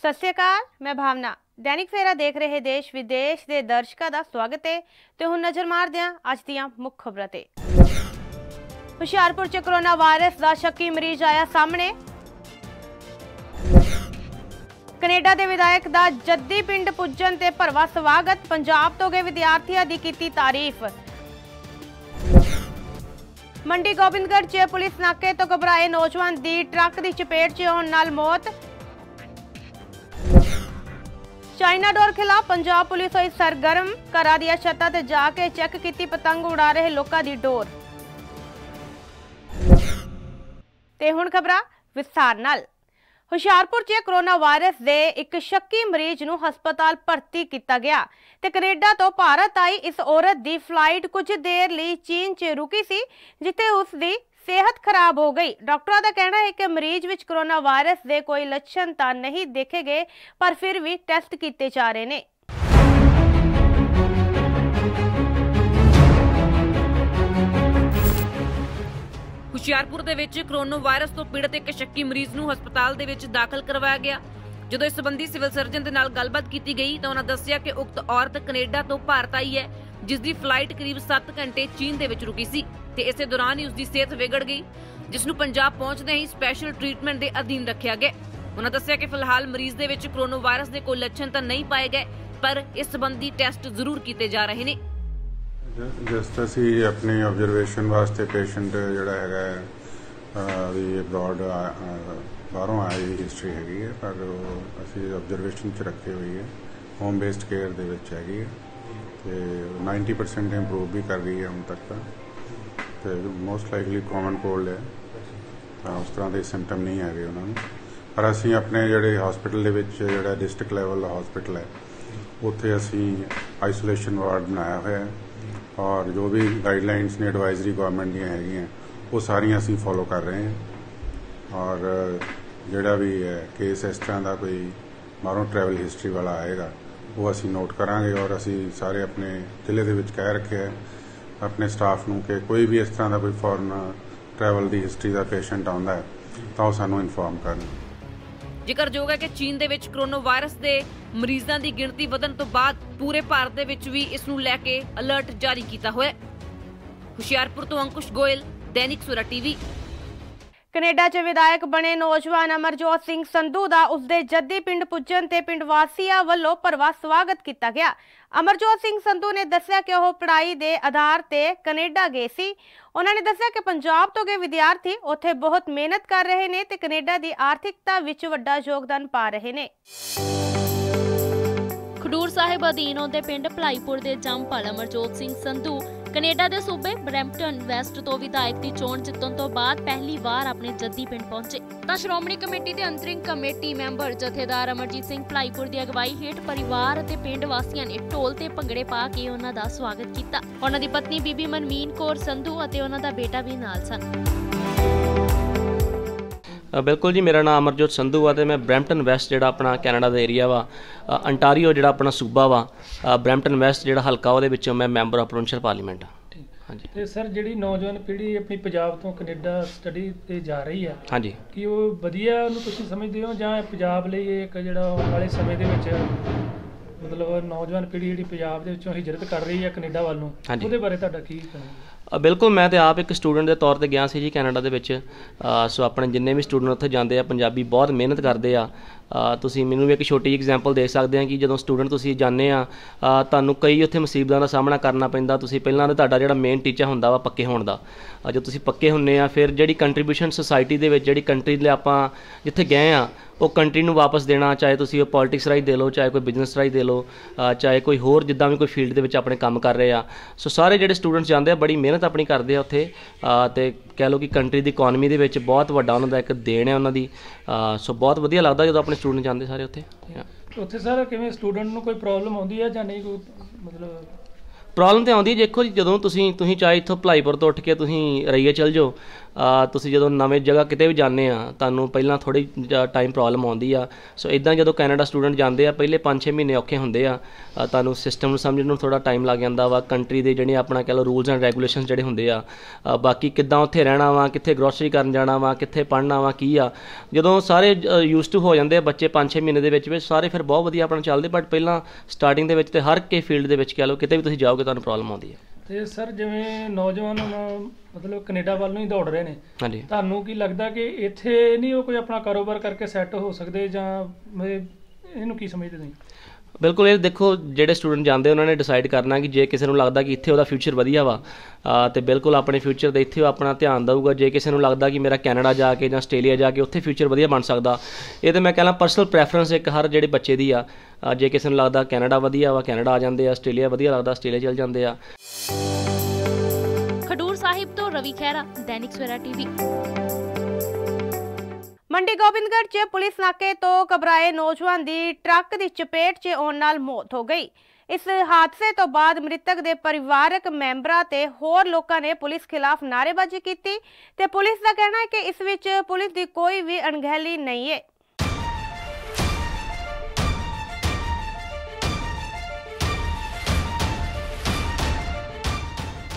ਸਤਿ ਸ਼੍ਰੀ ਅਕਾਲ, ਮੈਂ ਭਾਵਨਾ। ਦੈਨਿਕ ਫੇਰਾ ਦੇਖ ਰਹੇ ਦੇਸ਼ ਵਿਦੇਸ਼ ਦੇ ਦਰਸ਼ਕਾਂ ਦਾ ਸਵਾਗਤ ਹੈ ਤੇ ਹੁਣ ਨਜ਼ਰ ਮਾਰਦੇ ਹਾਂ ਅੱਜ ਦੀਆਂ ਮੁੱਖ ਖਬਰਾਂ ਤੇ। ਹੁਸ਼ਿਆਰਪੁਰ ਚ ਕਰੋਨਾ ਵਾਇਰਸ ਦਾ ਸ਼ੱਕੀ ਮਰੀਜ਼ ਆਇਆ ਸਾਹਮਣੇ। ਕੈਨੇਡਾ ਦੇ ਵਿਧਾਇਕ ਦਾ ਜੱਦੀ ਪਿੰਡ ਪੁੱਜਣ ਤੇ ਭਰਵਾ ਸਵਾਗਤ, ਪੰਜਾਬ ਤੋਂ ਗਏ ਵਿਦਿਆਰਥੀਆਂ ਦੀ ਕੀਤੀ ਤਾਰੀਫ। ਮੰਡੀ ਗੋਬਿੰਦਗੜ੍ਹ 'ਚ ਪੁਲਿਸ ਨਾਕੇ ਤੋਂ ਘਬਰਾਏ ਨੌਜਵਾਨ ਦੀ ਟਰੱਕ ਦੀ ਚਪੇਟ 'ਚ ਆਉਣ ਨਾਲ ਮੌਤ। ਚਾਈਨਾ ਡੋਰ ਖਿਲਾਫ ਪੰਜਾਬ ਪੁਲਿਸ ਹੋਈ ਸਰਗਰਮ, ਘਰਾਂ ਦੀਆਂ ਛੱਤਾਂ ਤੇ ਜਾ ਕੇ ਚੈੱਕ ਕੀਤੀ ਪਤੰਗ ਉਡਾ ਰਹੇ ਲੋਕਾਂ ਦੀ ਡੋਰ। ਤੇ ਹੁਣ ਖਬਰਾਂ ਵਿਸਥਾਰ ਨਾਲ। ਹੁਸ਼ਿਆਰਪੁਰ 'ਚ ਕਰੋਨਾ ਵਾਇਰਸ ਦੇ ਇੱਕ ਸ਼ੱਕੀ ਮਰੀਜ਼ ਨੂੰ ਹਸਪਤਾਲ ਭਰਤੀ ਕੀਤਾ ਗਿਆ ਤੇ ਕੈਨੇਡਾ ਤੋਂ ਭਾਰਤ ਆਈ ਇਸ ਔਰਤ ਦੀ ਫਲਾਈਟ ਕੁਝ ਦੇਰ ਲਈ ਚੀਨ 'ਚ ਰੁਕੀ ਸੀ, ਜਿੱਥੇ ਉਸ ਦੀ ਸਿਹਤ ਖਰਾਬ ਹੋ ਗਈ। ਡਾਕਟਰਾਂ ਦਾ ਕਹਿਣਾ ਹੈ ਕਿ ਮਰੀਜ਼ ਵਿੱਚ ਕੋਰੋਨਾ ਵਾਇਰਸ ਦੇ ਕੋਈ ਲੱਛਣ ਤਾਂ ਨਹੀਂ ਦੇਖੇ ਗਏ, ਪਰ ਫਿਰ ਵੀ ਟੈਸਟ ਕੀਤੇ ਜਾ ਰਹੇ ਨੇ। ਹੁਸ਼ਿਆਰਪੁਰ ਦੇ ਵਿੱਚ ਕੋਰੋਨਾ ਵਾਇਰਸ ਤੋਂ ਪੀੜਤ ਇੱਕ ਸ਼ੱਕੀ ਮਰੀਜ਼ ਨੂੰ ਹਸਪਤਾਲ ਦੇ ਵਿੱਚ ਦਾਖਲ ਕਰਵਾਇਆ ਗਿਆ। ਜਦੋਂ ਇਸ ਸੰਬੰਧੀ ਸਿਵਲ ਸਰਜਨ ਦੇ ਨਾਲ ਗੱਲਬਾਤ ਕੀਤੀ ਗਈ, ਤਾਂ ਉਹਨਾਂ ਦੱਸਿਆ ਕਿ ਉਕਤ ਔਰਤ ਕੈਨੇਡਾ ਤੋਂ ਭਾਰਤ ਆਈ ਹੈ ਜਿਸ ਦੀ ਫਲਾਈਟ ਕਰੀਬ 7 ਘੰਟੇ ਚੀਨ ਦੇ ਵਿੱਚ ਰੁਕੀ ਸੀ। ਤੇ ਇਸੇ ਦੌਰਾਨ ਹੀ ਉਸ ਦੀ ਸਿਹਤ ਵਿਗੜ ਗਈ ਜਿਸ ਨੂੰ ਪੰਜਾਬ ਪਹੁੰਚਦੇ ਹੀ ਸਪੈਸ਼ਲ ਟ੍ਰੀਟਮੈਂਟ ਦੇ ਅਧੀਨ ਰੱਖਿਆ ਗਿਆ। ਉਹਨਾਂ ਦੱਸਿਆ ਕਿ ਫਿਲਹਾਲ ਮਰੀਜ਼ ਦੇ ਵਿੱਚ ਕਰੋਨਾ ਵਾਇਰਸ ਦੇ ਕੋਈ ਲੱਛਣ ਤਾਂ ਨਹੀਂ ਪਾਏ ਗਏ ਪਰ ਇਸ ਸੰਬੰਧੀ ਟੈਸਟ ਜ਼ਰੂਰ ਕੀਤੇ ਜਾ ਰਹੇ ਨੇ। ਜਸਟ ਅਸੀਂ ਆਪਣੀ ਆਬਜ਼ਰਵੇਸ਼ਨ ਵਾਸਤੇ ਪੇਸ਼ੈਂਟ ਜਿਹੜਾ ਹੈਗਾ ਹੈ, ਅਹ, ਵੀ ਅਬਰੋਡ ਬਾਹਰੋਂ ਆਈ ਹਿਸਟਰੀ ਹੈਗੀ ਹੈ ਪਰ ਉਹ ਅਸੀਂ ਆਬਜ਼ਰਵੇਸ਼ਨ ਚ ਰੱਖੀ ਹੋਈ ਹੈ। ਹੋਮ ਬੇਸਡ ਕੇਅਰ ਦੇ ਵਿੱਚ ਹੈਗੀ ਹੈ ਤੇ 90% ਇੰਪਰੂਵ ਵੀ ਕਰ ਰਹੀ ਹੈ ਹੁਣ ਤੱਕ ਤਾਂ। ਤੇ ਮੋਸਟ ਲਾਈਕਲੀ ਕਾਮਨ ਕੋਲਡ ਹੈ। ਤਾਂ ਉਸ ਤਰ੍ਹਾਂ ਦੇ ਸਿੰਪਟਮ ਨਹੀਂ ਹੈਗੇ ਉਹਨਾਂ ਨੂੰ। ਪਰ ਅਸੀਂ ਆਪਣੇ ਜਿਹੜੇ ਹਸਪੀਟਲ ਦੇ ਵਿੱਚ ਜਿਹੜਾ ਡਿਸਟ੍ਰਿਕਟ ਲੈਵਲ ਦਾ ਹਸਪੀਟਲ ਹੈ, ਉੱਥੇ ਅਸੀਂ ਆਈਸੋਲੇਸ਼ਨ ਵਾਰਡ ਬਣਾਇਆ ਹੋਇਆ ਹੈ। ਔਰ ਜੋ ਵੀ ਗਾਈਡਲਾਈਨਸ ਨੇ ਐਡਵਾਈਜ਼ਰੀ ਗਵਰਨਮੈਂਟ ਦੀਆਂ ਹੈਗੀਆਂ, ਉਹ ਸਾਰੀਆਂ ਅਸੀਂ ਫੋਲੋ ਕਰ ਰਹੇ ਹਾਂ। ਔਰ ਜਿਹੜਾ ਵੀ ਹੈ ਕੇਸ ਇਸ ਤਰ੍ਹਾਂ ਦਾ ਕੋਈ ਬਾਹਰੋਂ ਟਰੈਵਲ ਹਿਸਟਰੀ ਵਾਲਾ ਆਏਗਾ, ਉਹ ਅਸੀਂ ਨੋਟ ਕਰਾਂਗੇ। ਔਰ ਅਸੀਂ ਸਾਰੇ ਆਪਣੇ ਜ਼ਿਲ੍ਹੇ ਦੇ ਵਿੱਚ ਕਹਿ ਰੱਖਿਆ ਹੈ ਆਪਣੇ ਸਟਾਫ ਨੂੰ ਕਿ ਕੋਈ ਵੀ ਇਸ ਤਰ੍ਹਾਂ ਦਾ ਕੋਈ ਫੋਰਨ ਟਰੈਵਲ ਦੀ ਹਿਸਟਰੀ ਦਾ ਪੇਸ਼ੈਂਟ ਆਉਂਦਾ ਹੈ, ਤਾਂ ਉਹ ਸਾਨੂੰ ਇਨਫੋਰਮ ਕਰਨ। ਜ਼ਿਕਰਯੋਗ ਹੈ ਕਿ ਚੀਨ ਦੇ ਵਿੱਚ ਕਰੋਨਾ ਵਾਇਰਸ ਦੇ ਮਰੀਜ਼ਾਂ ਦੀ ਗਿਣਤੀ ਵਧਣ ਤੋਂ ਬਾਅਦ ਪੂਰੇ ਭਾਰਤ ਦੇ ਵਿੱਚ ਵੀ ਇਸ ਨੂੰ ਲੈ ਕੇ ਅਲਰਟ ਜਾਰੀ ਕੀਤਾ ਹੋਇਆ ਹੈ। ਹੁਸ਼ਿਆਰਪੁਰ ਤੋਂ ਅੰਕੁਸ਼ ਗੋਇਲ, ਦੈਨਿਕ ਸੁਰਾ ਟੀਵੀ। ਕੈਨੇਡਾ 'ਚ ਵਿਧਾਇਕ ਬਣੇ ਨੌਜਵਾਨ ਅਮਰਜੋਤ ਸਿੰਘ ਸੰਧੂ ਦਾ ਉਸਦੇ ਜੱਦੀ ਪਿੰਡ ਪੁੱਜਣ ਤੇ ਪਿੰਡ ਵਾਸੀਆਂ ਵੱਲੋਂ ਭਰਵਾ ਸਵਾਗਤ ਕੀਤਾ ਗਿਆ। ਅਮਰਜੋਤ ਸਿੰਘ ਸੰਧੂ ਨੇ ਦੱਸਿਆ ਕਿ ਉਹ ਪੜ੍ਹਾਈ ਦੇ ਆਧਾਰ ਤੇ ਕੈਨੇਡਾ ਗਏ ਸੀ। ਉਹਨਾਂ ਨੇ ਦੱਸਿਆ ਕਿ ਪੰਜਾਬ ਤੋਂ ਗਏ ਵਿਦਿਆਰਥੀ ਉੱਥੇ ਬਹੁਤ ਮਿਹਨਤ ਕਰ ਰਹੇ ਨੇ ਤੇ ਕੈਨੇਡਾ ਦੀ ਆਰਥਿਕਤਾ ਵਿੱਚ ਵੱਡਾ ਯੋਗਦਾਨ ਪਾ ਰਹੇ ਨੇ। ਖਡੂਰ ਸਾਹਿਬ ਅਧੀਨ ਆਉਂਦੇ ਪਿੰਡ ਭਲਾਈਪੁਰ ਦੇ ਜੰਮਪਲ ਅਮਰਜੋਤ ਸਿੰਘ ਸੰਧੂ ਕੈਨੇਡਾ ਦੇ ਸੂਬੇ ਬਰੈਂਪਟਨ ਵੈਸਟ ਤੋਂ ਵਿਧਾਇਕ ਦੀ ਚੋਣ ਜਿੱਤਣ ਤੋਂ ਬਾਅਦ ਪਹਿਲੀ ਵਾਰ ਆਪਣੇ ਜੱਦੀ ਪਿੰਡ ਪਹੁੰਚੇ। ਤਾਂ ਸ਼੍ਰੋਮਣੀ ਕਮੇਟੀ ਦੇ ਅੰਤਰਿੰਗ ਕਮੇਟੀ ਮੈਂਬਰ ਜਥੇਦਾਰ ਅਮਰਜੀਤ ਸਿੰਘ ਭਲਾਈਪੁਰ ਦੀ ਅਗਵਾਈ ਹੇਠ ਪਰਿਵਾਰ ਅਤੇ ਪਿੰਡ ਵਾਸੀਆਂ ਨੇ ਢੋਲ ਤੇ ਭੰਗੜੇ ਪਾ ਕੇ ਉਹਨਾਂ ਦਾ ਸਵਾਗਤ ਕੀਤਾ। ਉਹਨਾਂ ਦੀ ਪਤਨੀ ਬੀਬੀ ਮਨਮੀਨ ਕੌਰ ਸੰਧੂ ਅਤੇ ਉਹਨਾਂ ਦਾ ਬੇਟਾ ਵੀ ਨਾਲ ਸਨ। ਬਿਲਕੁਲ ਜੀ ਮੇਰਾ ਨਾਮ ਅਮਰਜੋਤ ਸੰਧੂ ਆ ਤੇ ਮੈਂ ਬਰੈਂਪਟਨ ਵੈਸਟ ਜਿਹੜਾ ਆਪਣਾ ਕੈਨੇਡਾ ਦਾ ਏਰੀਆ ਵਾ ਅੰਟਾਰੀਓ ਜਿਹੜਾ ਆਪਣਾ ਸੂਬਾ ਵਾ ਬਰੈਂਪਟਨ ਵੈਸਟ ਜਿਹੜਾ ਹਲਕਾ ਉਹਦੇ ਵਿੱਚੋਂ ਮੈਂ ਮੈਂਬਰ ਆਫ ਪ੍ਰੋਵਿੰਸ਼ੀਅਲ ਪਾਰਲੀਮੈਂਟ ਆ ਹਾਂਜੀ। ਤੇ ਸਰ ਜਿਹੜੀ ਨੌਜਵਾਨ ਪੀੜ੍ਹੀ ਆਪਣੀ ਪੰਜਾਬ ਤੋਂ ਕੈਨੇਡਾ ਸਟੱਡੀ ਤੇ ਜਾ ਰਹੀ ਆ ਹਾਂਜੀ। ਕੀ ਉਹ ਵਧੀਆ ਉਹਨੂੰ ਤੁਸੀਂ ਸਮਝਦੇ ਹੋ ਜਾਂ ਪੰਜਾਬ ਲਈ ਇੱਕ ਜਿਹੜਾ ਆਉਣ ਵਾਲੇ ਸਮੇਂ ਦੇ ਵਿੱਚ ਮਤਲਬ ਨੌਜਵਾਨ ਪੀੜ੍ਹੀ ਜਿਹੜੀ ਪੰਜਾਬ ਦੇ ਵਿੱਚੋਂ ਹਿਜਰਤ ਕਰ ਰਹੀ ਹੈ ਕੈਨੇਡਾ ਵੱਲ ਨੂੰ। ਉਹਦੇ ਬਾਰੇ ਤੁਹਾਡਾ ਕੀ ਕਹਿਣਾ? ਬਿਲਕੁਲ, ਮੈਂ ਤੇ ਆਪ ਇੱਕ ਸਟੂਡੈਂਟ ਦੇ ਤੌਰ ਤੇ ਗਿਆ ਸੀ ਜੀ ਕੈਨੇਡਾ ਦੇ ਵਿੱਚ। ਸੋ ਆਪਣੇ ਜਿੰਨੇ ਵੀ ਸਟੂਡੈਂਟ ਉੱਥੇ ਜਾਂਦੇ ਆ, ਪੰਜਾਬੀ ਬਹੁਤ ਮਿਹਨਤ ਕਰਦੇ ਆ। ਤੁਸੀਂ ਮੈਨੂੰ ਵੀ ਇੱਕ ਛੋਟੀ ਐਗਜ਼ਾਮਪਲ ਦੇ ਸਕਦੇ ਆ ਕਿ ਜਦੋਂ ਸਟੂਡੈਂਟ ਤੁਸੀਂ ਜਾਂਦੇ ਆ ਤੁਹਾਨੂੰ ਕਈ ਉੱਥੇ ਮੁਸੀਬਤਾਂ ਦਾ ਸਾਹਮਣਾ ਕਰਨਾ ਪੈਂਦਾ ਤੁਸੀਂ ਪਹਿਲਾਂ ਤਾਂ ਤੁਹਾਡਾ ਜਿਹੜਾ ਮੇਨ ਟੀਚਾ ਹੁੰਦਾ ਵਾ ਪੱਕੇ ਹੋਣ ਦਾ। ਜਦੋਂ ਤੁਸੀਂ ਪੱਕੇ ਹੁੰਨੇ ਆ ਫਿਰ ਜਿਹੜੀ ਕੰਟਰੀਬਿਊਸ਼ਨ ਸੁਸਾਇਟੀ ਦੇ ਵਿੱਚ ਜਿਹੜੀ ਕੰਟਰੀ ਲਈ ਆਪਾਂ ਜਿੱਥੇ ਗਏ ਆ ਉਹ ਕੰਟਰੀ ਨੂੰ ਵਾਪਸ ਦੇਣਾ ਚਾਹੇ ਤੁਸੀਂ ਉਹ ਪੋਲਿਟਿਕਸ ਰਾਹੀਂ ਦੇ ਲਓ ਚਾਹੇ ਕੋਈ ਬਿਜ਼ਨਸ ਰਾਹੀਂ ਦੇ ਲਓ ਚਾਹੇ ਕੋਈ ਹੋਰ ਜਿੱਦਾਂ ਵੀ ਕੋਈ ਫੀਲਡ ਦੇ ਵਿੱਚ ਆਪਣੇ ਕੰਮ ਕਰ ਰਹੇ ਆ। ਸੋ ਸਾਰੇ ਜਿਹੜੇ ਸਟੂਡੈਂਟਸ ਜਾਂਦੇ ਆ ਬੜੀ ਮਿਹਨਤ ਆਪਣੀ ਕਰਦੇ ਆ ਉੱਥੇ। ਅ, ਤੇ ਕਹਿ ਲਓ ਕਿ ਕੰਟਰੀ ਦੀ ਇਕਨੋਮੀ ਦੇ ਵਿੱਚ ਬਹੁਤ ਵੱਡਾ ਉਹਨਾਂ ਦਾ ਇੱਕ ਦੇਣ ਹੈ ਉਹਨਾਂ ਦੀ। ਸੋ ਬਹੁਤ ਵਧੀਆ ਲੱਗਦਾ ਜਦੋਂ ਆਪਣੇ ਸਟੂਡੈਂਟ ਜਾਂਦੇ ਸਾਰੇ ਉੱਥੇ. ਉੱਥੇ ਸਰ ਕਿਵੇਂ ਸਟੂਡੈਂਟ ਨੂੰ ਕੋਈ ਪ੍ਰੋਬਲਮ ਆਉਂਦੀ ਹੈ ਜਾਂ ਨਹੀਂ ਕੋਈ ਮਤਲਬ ਪ੍ਰੋਬਲਮ ਤੇ ਆਉਂਦੀ ਹੈ ਦੇਖੋ ਜੀ ਜਦੋਂ ਤੁਸੀਂ ਤੁਸੀਂ ਚਾਹੇ ਇੱਥੋਂ ਭਲਾਈਪੁਰ ਤੋਂ ਉੱਠ ਕੇ ਤੁਸੀਂ ਰਈਏ ਚਲ ਜਾਓ ਤੁਸੀਂ ਜਦੋਂ ਨਵੇਂ ਜਗ੍ਹਾ ਕਿਤੇ ਵੀ ਜਾਂਦੇ ਆ, ਤੁਹਾਨੂੰ ਪਹਿਲਾਂ ਥੋੜੀ ਟਾਈਮ ਪ੍ਰੋਬਲਮ ਆਉਂਦੀ ਆ। ਸੋ ਇਦਾਂ ਜਦੋਂ ਕੈਨੇਡਾ ਸਟੂਡੈਂਟ ਜਾਂਦੇ ਆ, ਪਹਿਲੇ 5-6 ਮਹੀਨੇ ਔਖੇ ਹੁੰਦੇ ਆ। ਤੁਹਾਨੂੰ ਸਿਸਟਮ ਨੂੰ ਸਮਝਣ ਨੂੰ ਥੋੜਾ ਟਾਈਮ ਲੱਗ ਜਾਂਦਾ ਵਾ। ਕੰਟਰੀ ਦੇ ਜਿਹੜੇ ਆਪਣਾ ਕਹ ਲਓ ਰੂਲਸ ਐਂਡ ਰੈਗੂਲੇਸ਼ਨਸ ਜਿਹੜੇ ਹੁੰਦੇ ਆ। ਬਾਕੀ ਕਿੱਦਾਂ ਉੱਥੇ ਰਹਿਣਾ ਵਾ, ਕਿੱਥੇ ਗਰੋਸਰੀ ਕਰਨ ਜਾਣਾ ਵਾ, ਕਿੱਥੇ ਪੜ੍ਹਨਾ ਵਾ, ਕੀ ਆ। ਜਦੋਂ ਸਾਰੇ ਯੂਜ਼ ਟੂ ਹੋ ਜਾਂਦੇ ਆ ਬੱਚੇ 5-6 ਮਹੀਨੇ ਦੇ ਵਿੱਚ ਵਿੱਚ ਸਾਰੇ ਫਿਰ ਬਹੁਤ ਵਧੀਆ ਆਪਣਾ ਚੱਲਦੇ ਬਟ ਪਹਿਲਾਂ ਸਟਾਰਟਿੰਗ ਦੇ ਵਿੱਚ ਤੇ ਹਰ ਕੇ ਫੀਲਡ ਦੇ ਵਿੱਚ ਕਹ ਲਓ, ਕਿਤੇ ਵੀ ਤੁਸੀਂ ਜਾਓਗੇ, ਤੁਹਾਨੂੰ ਪ੍ਰੋਬਲਮ ਆਉਂਦੀ ਹੈ ਤੇ ਸਰ ਜਿਵੇਂ ਨੌਜਵਾਨ ਹੁਣ ਮਤਲਬ ਕੈਨੇਡਾ ਵੱਲ ਨੂੰ ਹੀ ਦੌੜ ਰਹੇ ਨੇ ਹਾਂਜੀ। ਤੁਹਾਨੂੰ ਕੀ ਲੱਗਦਾ ਕਿ ਇੱਥੇ ਨਹੀਂ ਉਹ ਕੋਈ ਆਪਣਾ ਕਾਰੋਬਾਰ ਕਰਕੇ ਸੈੱਟ ਹੋ ਸਕਦੇ ਜਾਂ ਇਹਨੂੰ ਕੀ ਸਮਝਦੇ ਤੁਸੀਂ? ਬਿਲਕੁਲ ਇਹ ਦੇਖੋ ਜਿਹੜੇ ਸਟੂਡੈਂਟ ਜਾਂਦੇ ਉਹਨਾਂ ਨੇ ਡਿਸਾਈਡ ਕਰਨਾ ਕਿ ਜੇ ਕਿਸੇ ਨੂੰ ਲੱਗਦਾ ਕਿ ਇੱਥੇ ਉਹਦਾ ਫਿਊਚਰ ਵਧੀਆ ਵਾ ਅ, ਤੇ ਬਿਲਕੁਲ ਆਪਣੇ ਫਿਊਚਰ ਦੇ ਇੱਥੇ ਉਹ ਆਪਣਾ ਧਿਆਨ ਦਊਗਾ। ਜੇ ਕਿਸੇ ਨੂੰ ਲੱਗਦਾ ਕਿ ਮੇਰਾ ਕੈਨੇਡਾ ਜਾ ਕੇ ਜਾਂ ਆਸਟ੍ਰੇਲੀਆ ਜਾ ਕੇ ਉੱਥੇ ਫਿਊਚਰ ਵਧੀਆ ਬਣ ਸਕਦਾ ਇਹ ਤੇ ਮੈਂ ਕਹਿੰਦਾ ਪਰਸਨਲ ਪ੍ਰੈਫਰੈਂਸ ਇੱਕ ਹਰ ਜਿਹੜੇ ਬੱਚੇ ਦੀ ਆ। ਜੇ ਕਿਸੇ ਨੂੰ ਲੱਗਦਾ ਕੈਨੇਡਾ ਵਧੀਆ ਵਾ ਕੈਨੇਡਾ ਆ ਜਾਂਦੇ ਆ ਆਸਟ੍ਰੇਲੀਆ ਵਧੀਆ ਲੱਗਦਾ ਆਸਟ੍ਰੇਲੀਆ ਚਲ ਜਾਂਦੇ ਆ। ਖਡੂਰ ਸਾਹਿਬ ਤੋਂ ਰਵੀ ਖਹਿਰਾ ਦੈਨਿਕ ਸਵੇਰਾ ਟੀਵੀ। ਮੰਡੀ ਗੋਬਿੰਦਗੜ੍ਹ 'ਚ ਪੁਲਿਸ ਨਾਕੇ ਤੋਂ ਘਬਰਾਏ ਨੌਜਵਾਨ ਦੀ ਟਰੱਕ ਦੀ ਚਪੇਟ 'ਚ ਆਉਣ ਨਾਲ ਮੌਤ ਹੋ ਗਈ। ਇਸ ਹਾਦਸੇ ਤੋਂ ਬਾਅਦ ਮ੍ਰਿਤਕ ਦੇ ਪਰਿਵਾਰਕ ਮੈਂਬਰਾਂ ਤੇ ਹੋਰ ਲੋਕਾਂ ਨੇ ਪੁਲਿਸ ਖਿਲਾਫ ਨਾਅਰੇਬਾਜ਼ੀ ਕੀਤੀ ਤੇ ਪੁਲਿਸ ਦਾ ਕਹਿਣਾ ਹੈ ਕਿ ਇਸ ਵਿੱਚ ਪੁਲਿਸ ਦੀ ਕੋਈ ਵੀ ਅਣਗਹਿਲੀ ਨਹੀਂ ਹੈ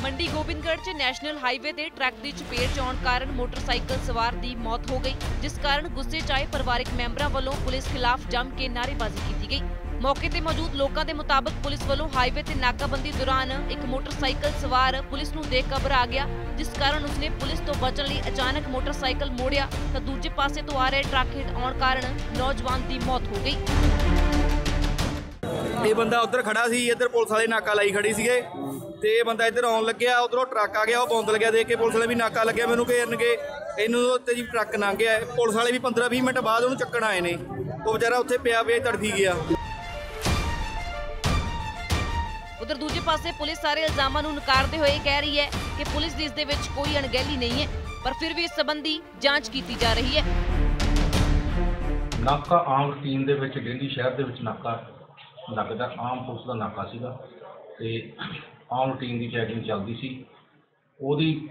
ਮੰਡੀ ਗੋਬਿੰਦਗੜ੍ਹ 'ਚ ਨੈਸ਼ਨਲ ਹਾਈਵੇ ਤੇ ਟਰੱਕ ਦੀ ਚਪੇਟ 'ਚ ਆਉਣ ਕਾਰਨ ਮੋਟਰਸਾਈਕਲ ਸਵਾਰ ਦੀ ਮੌਤ ਹੋ ਗਈ, ਜਿਸ ਕਾਰਨ ਗੁੱਸੇ 'ਚ ਆਏ ਪਰਿਵਾਰਕ ਮੈਂਬਰਾਂ ਵੱਲੋਂ ਪੁਲਿਸ ਖਿਲਾਫ ਜੰਮ ਕੇ ਨਾਅਰੇਬਾਜ਼ੀ ਕੀਤੀ ਗਈ। ਮੌਕੇ ਤੇ ਮੌਜੂਦ ਲੋਕਾਂ ਦੇ ਮੁਤਾਬਕ ਪੁਲਿਸ ਵੱਲੋਂ ਹਾਈਵੇ ਤੇ ਨਾਕਾਬੰਦੀ ਦੌਰਾਨ ਇੱਕ ਮੋਟਰਸਾਈਕਲ ਸਵਾਰ ਪੁਲਿਸ ਨੂੰ ਦੇਖ ਘਬਰਾ ਗਿਆ, ਜਿਸ ਕਾਰਨ ਉਸਨੇ ਪੁਲਿਸ ਤੋਂ ਬਚਣ ਲਈ ਅਚਾਨਕ ਮੋਟਰਸਾਈਕਲ ਮੋੜਿਆ ਤਾਂ ਦੂਜੇ ਪਾਸੇ ਤੋਂ ਆ ਰਹੇ ਟਰੱਕ ਹੇਠ ਆਉਣ ਕਾਰਨ ਨੌਜਵਾਨ ਦੀ ਮੌਤ ਹੋ ਗਈ। ਇਹ ਬੰਦਾ ਉਧਰ ਖੜਾ ਸੀ, ਇੱਧਰ ਪੁਲਿਸ ਵਾਲੇ ਨਾਕਾ ਲਾਈ ਖੜੀ ਸੀਗੇ। ਤੇ ਇਹ ਬੰਦਾ ਇੱਧਰ ਆਉਣ ਲੱਗਿਆ ਉਧਰੋਂ ਟਰੱਕ ਆ ਗਿਆ ਉਹ ਬੌਂਦ ਲੱਗਿਆ ਦੇਖ ਕੇ ਪੁਲਿਸ ਵਾਲੇ ਵੀ ਨਾਕਾ ਲੱਗਿਆ ਮੈਨੂੰ ਘੇਰਨਗੇ। ਇਹਨੂੰ ਤੇ ਜੀ ਟਰੱਕ ਲੰਘ ਗਿਆ। ਪੁਲਿਸ ਵਾਲੇ ਵੀ 15-20 ਮਿੰਟ ਬਾਅਦ ਉਹਨੂੰ ਚੱਕਣ ਆਏ ਨੇ। ਉਹ ਵਿਚਾਰਾ ਉੱਥੇ ਪਿਆ ਪਿਆ ਤੜਫੀ ਗਿਆ। ਉਧਰ ਦੂਜੇ ਪਾਸੇ ਪੁਲਿਸ ਸਾਰੇ ਇਲਜ਼ਾਮਾਂ ਨੂੰ ਨਕਾਰਦੇ ਹੋਏ ਕਹਿ ਰਹੀ ਹੈ ਕਿ ਪੁਲਿਸ ਦੀ ਇਸ ਦੇ ਵਿੱਚ ਕੋਈ ਅਣਗਹਿਲੀ ਨਹੀਂ ਹੈ ਪਰ ਫਿਰ ਵੀ ਇਸ ਸੰਬੰਧੀ ਜਾਂਚ ਕੀਤੀ ਜਾ ਰਹੀ ਹੈ। ਨਾਕਾ ਆਮ ਰੂਟੀਨ ਦੇ ਵਿੱਚ ਡੇਲੀ ਸ਼ਹਿਰ ਦੇ ਵਿੱਚ ਨਾਕਾ ਲੱਗਦਾ ਆਮ ਪੁਲਿਸ ਦਾ ਨਾਕਾ ਸੀਗਾ। ਤੇ ਆਮ ਰੂਟੀਨ ਦੀ ਚੈਕਿੰਗ ਚੱਲਦੀ ਸੀ। ਉਹਦੀ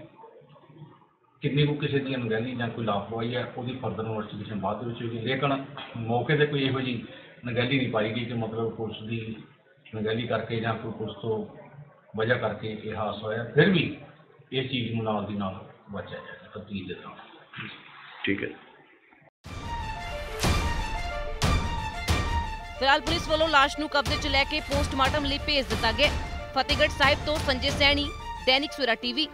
ਕਿੰਨੀ ਕੁ ਕਿਸੇ ਦੀ ਅਣਗਹਿਲੀ ਜਾਂ ਕੋਈ ਲਾਪਰਵਾਹੀ ਹੈ ਉਹਦੀ ਫਰਦਰ ਇਨਵੈਸਟੀਗੇਸ਼ਨ ਬਾਅਦ ਦੇ ਵਿੱਚ ਹੋਏਗੀ ਲੇਕਿਨ ਮੌਕੇ ਤੇ ਕੋਈ ਇਹੋ ਜਿਹੀ ਅਣਗਹਿਲੀ ਨਹੀਂ ਪਾਈ ਗਈ ਕਿ ਮਤਲਬ ਪੁਲਿਸ ਦੀ ਅਣਗਹਿਲੀ ਕਰਕੇ ਜਾਂ ਕੋਈ ਪੁਲਿਸ ਤੋਂ ਵਜ੍ਹਾ ਕਰਕੇ ਇਹ ਹਾਦਸਾ ਹੋਇਆ। ਫਿਰ ਵੀ ਇਸ ਚੀਜ਼ ਨੂੰ ਨਾਲ ਦੀ ਨਾਲ ਬਚਿਆ ਜਾਏਗਾ ਤਬਦੀਲ ਦੇ ਨਾਲ। ਠੀਕ ਹੈ। ਫਿਲਹਾਲ ਪੁਲਿਸ ਵੱਲੋਂ ਲਾਸ਼ ਨੂੰ ਕਬਜ਼ੇ 'ਚ ਲੈ ਕੇ ਪੋਸਟਮਾਰਟਮ ਲਈ ਭੇਜ ਦਿੱਤਾ ਗਿਆ। ਫਤਿਹਗੜ੍ਹ ਸਾਹਿਬ ਤੋਂ ਸੰਜੇ ਸੈਣੀ, ਦੈਨਿਕ ਸਵੇਰਾ ਟੀਵੀ।